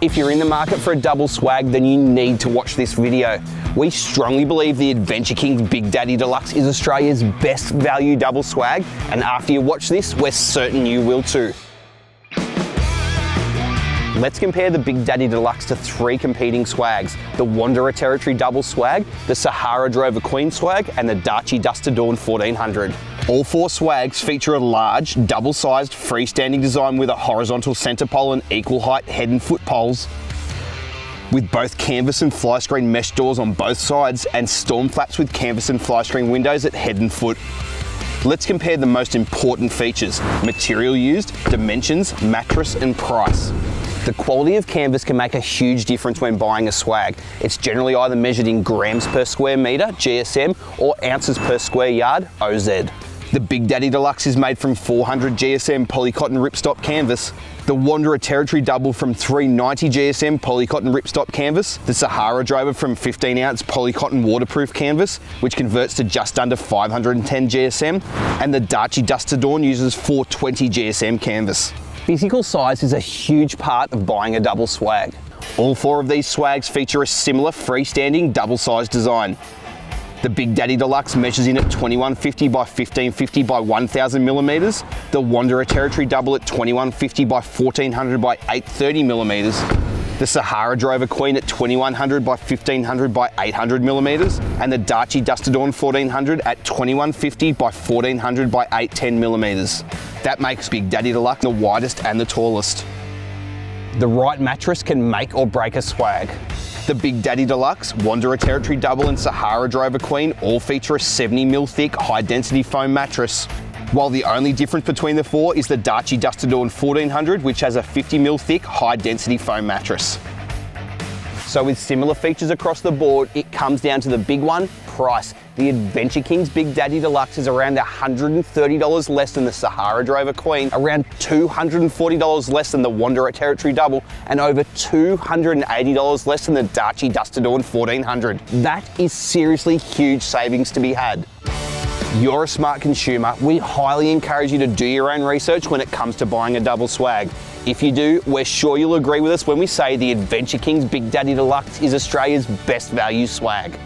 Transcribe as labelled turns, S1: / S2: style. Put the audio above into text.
S1: If you're in the market for a double swag, then you need to watch this video. We strongly believe the Adventure Kings Big Daddy Deluxe is Australia's best value double swag, and after you watch this, we're certain you will too. Let's compare the Big Daddy Deluxe to three competing swags, the Wanderer Territory Double Swag, the Sahara Drover Queen Swag, and the Darche Duster Dawn 1400. All four swags feature a large, double-sized, freestanding design with a horizontal centre pole and equal height head and foot poles. With both canvas and fly screen mesh doors on both sides and storm flaps with canvas and fly screen windows at head and foot. Let's compare the most important features, material used, dimensions, mattress and price. The quality of canvas can make a huge difference when buying a swag. It's generally either measured in grams per square metre, GSM, or ounces per square yard, OZ. The Big Daddy Deluxe is made from 400 GSM polycotton ripstop canvas. The Wanderer Territory Double from 390 GSM polycotton ripstop canvas. The Sahara Drover from 15 ounce polycotton waterproof canvas, which converts to just under 510 GSM. And the Darche Duster Dawn uses 420 GSM canvas. Physical size is a huge part of buying a double swag. All four of these swags feature a similar freestanding double-sized design. The Big Daddy Deluxe measures in at 2150 by 1550 by 1000 millimeters. The Wanderer Territory Double at 2150 by 1400 by 830 millimeters. The Sahara Drover Queen at 2100 by 1500 by 800 millimeters. And the Darche Duster Dawn 1400 at 2150 by 1400 by 810 millimeters. That makes Big Daddy Deluxe the widest and the tallest. The right mattress can make or break a swag. The Big Daddy Deluxe, Wanderer Territory Double and Sahara Drover Queen all feature a 70mm thick high density foam mattress. While the only difference between the four is the Duster Dawn 1400 which has a 50mm thick high density foam mattress. So with similar features across the board, it comes down to the big one, price. The Adventure Kings Big Daddy Deluxe is around $130 less than the Sahara Drover Queen, around $240 less than the Wanderer Territory Double, and over $280 less than the Darche Duster Dawn 1400. That is seriously huge savings to be had. You're a smart consumer. We highly encourage you to do your own research when it comes to buying a double swag. If you do, we're sure you'll agree with us when we say the Adventure Kings Big Daddy Deluxe is Australia's best value swag.